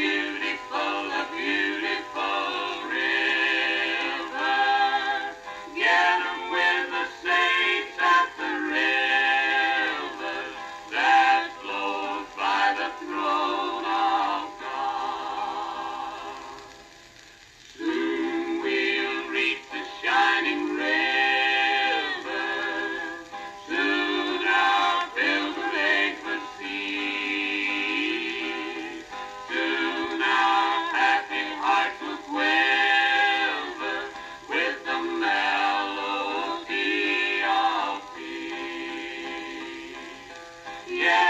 beautiful, a beautiful. Yeah!